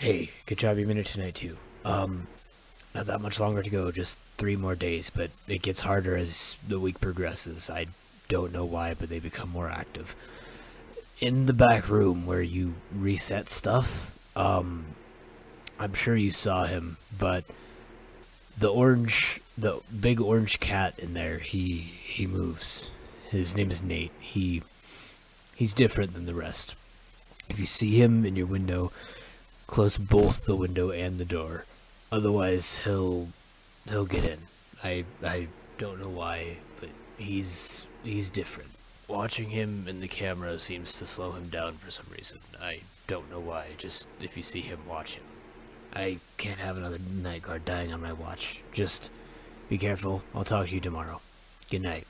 Hey, good job you made it tonight too. Um, not that much longer to go, just three more days, but it gets harder as the week progresses. I don't know why, but they become more active. In the back room where you reset stuff, um, I'm sure you saw him, but the orange, the big orange cat in there, he he moves. His name is Nate. He he's different than the rest. If you see him in your window, close both the window and the door. Otherwise, he'll he'll get in. I I don't know why, but he's he's different. Watching him in the camera seems to slow him down for some reason. I don't know why. Just if you see him, watch him. I can't have another night guard dying on my watch. Just be careful. I'll talk to you tomorrow. Good night.